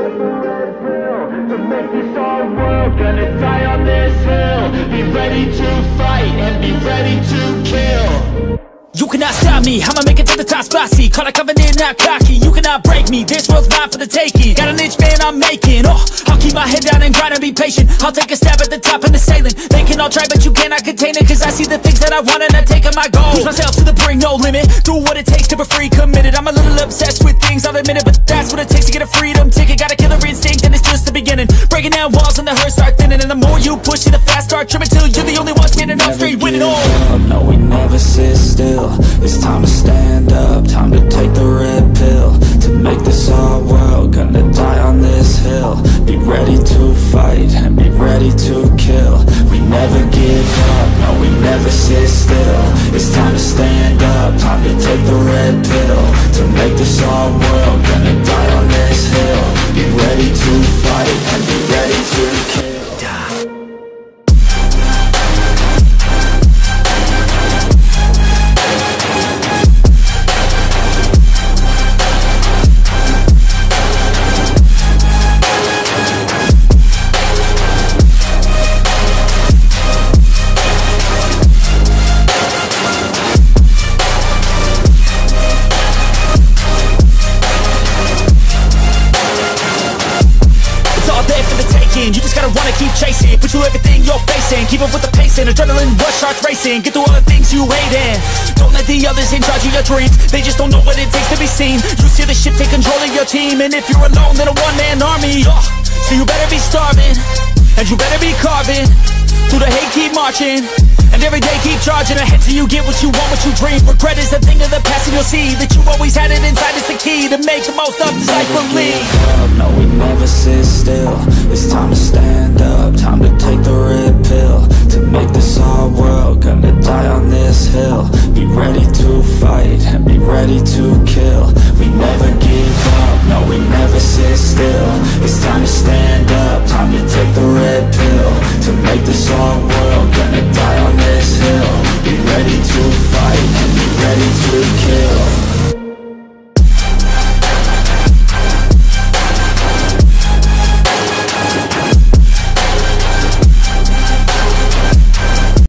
To make this our world, gonna die on this hill Be ready to You cannot stop me, I'ma make it to the top spicy Call it covenant, not cocky. You cannot break me, this world's mine for the taking. Got an inch man I'm making, oh I'll keep my head down and grind and be patient. I'll take a stab at the top and the sailing. They can all try but you cannot contain it Cause I see the things that I want and I take on my goal. Push myself to the brink, no limit. Do what it takes to be free, committed. I'm a little obsessed with things, I'll admit it But that's what it takes to get a freedom ticket. Got a killer instinct and it's just the beginning. Breaking down walls and the hurt start thinning. And the more you push it, the fast start trimming Till you're the only one It's time to stand You just gotta wanna keep chasing. Put you everything you're facing. Keep up with the pacing Adrenaline rush starts racing. Get through all the things you hate in. Don't let the others in charge of your dreams. They just don't know what it takes to be seen. You see the ship take control of your team. And if you're alone then a one-man army. Ugh. So you better be starving. And you better be carving. Through the hate keep marching. And every day keep charging ahead till you get what you want, what you dream. Regret is a thing of the past and you'll see That you always had it inside. Is the key To make the most of this life believe no we never sit still Time to stand up, time to take the red pill. To make this our world, gonna die on this hill. Be ready to fight and be ready to kill